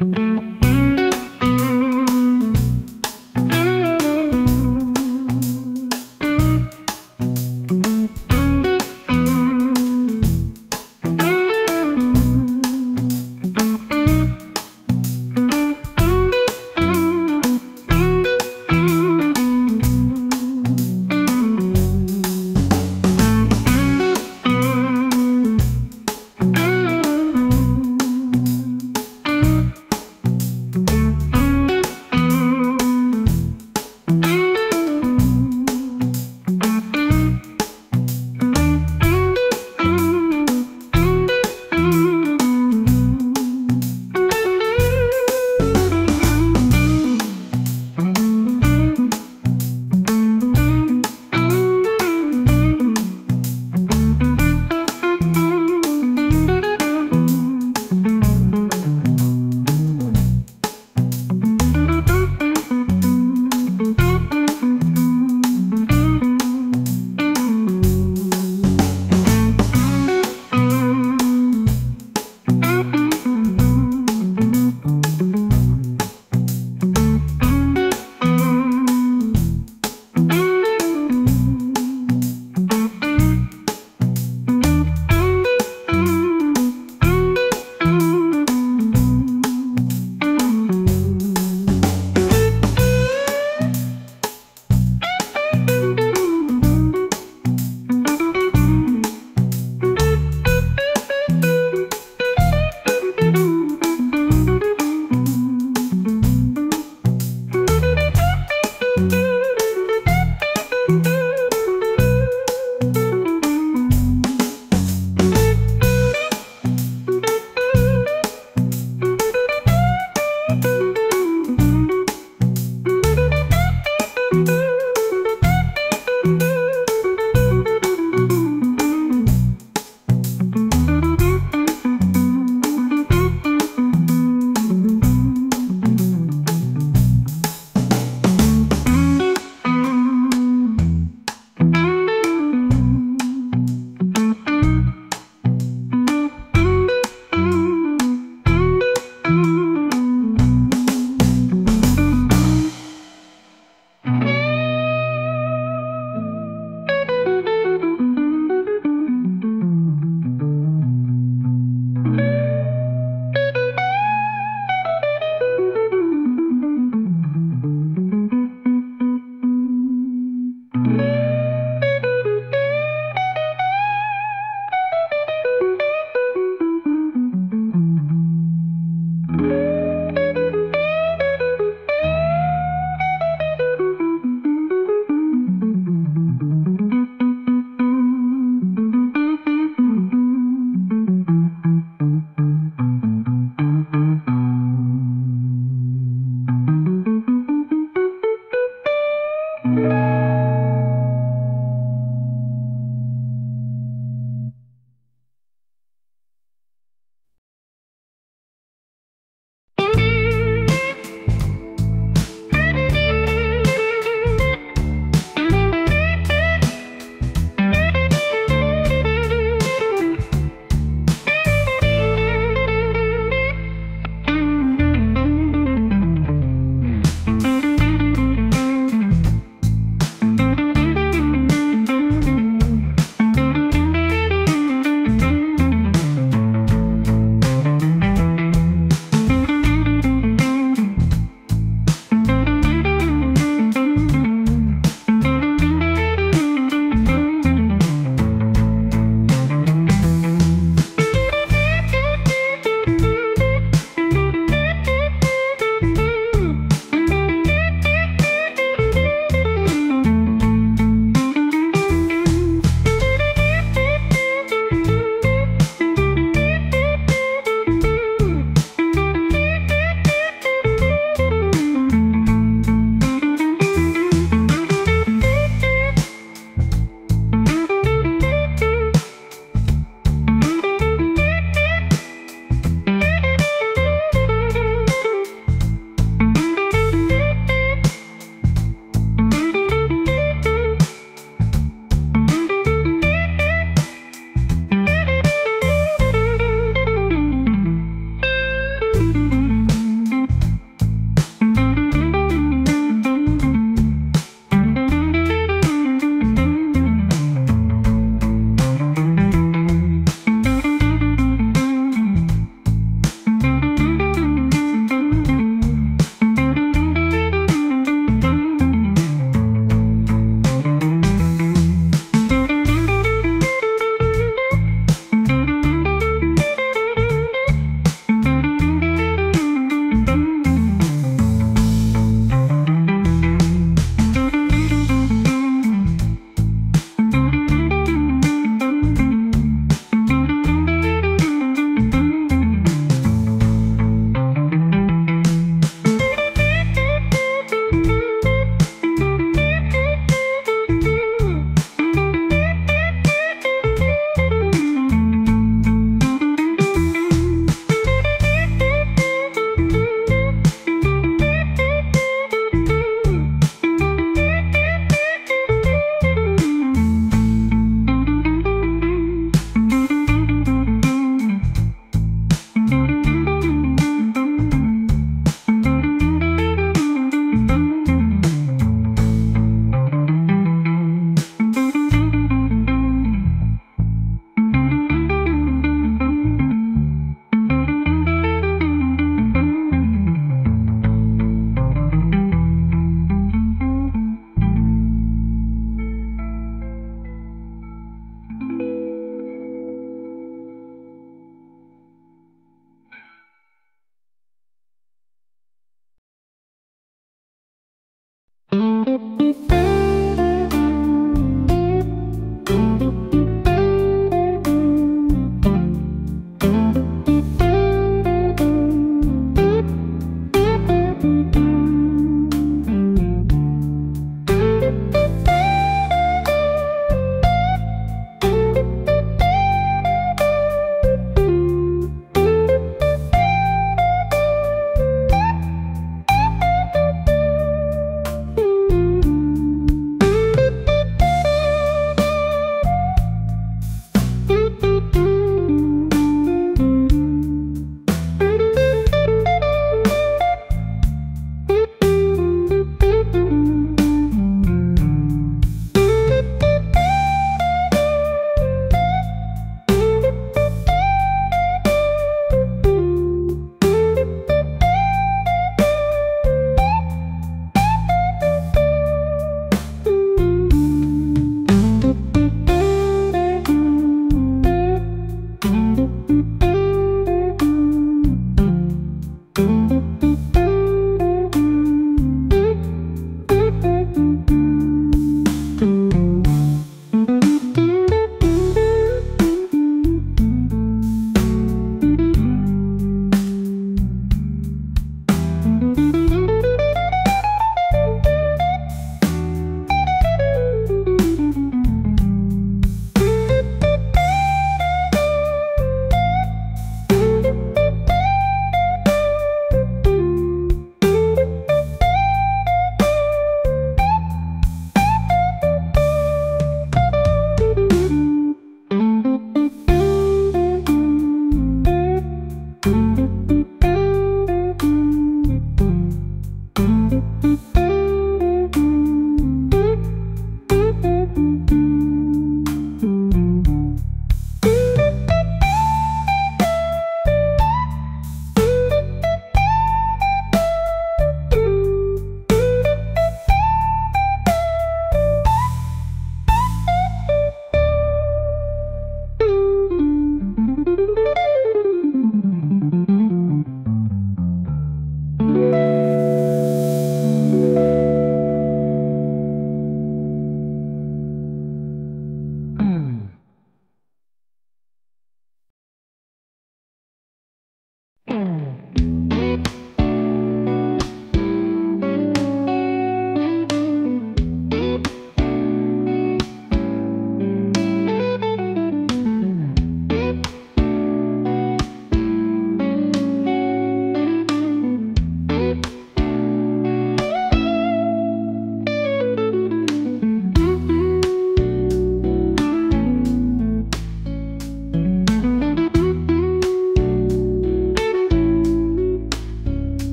Mm-hmm.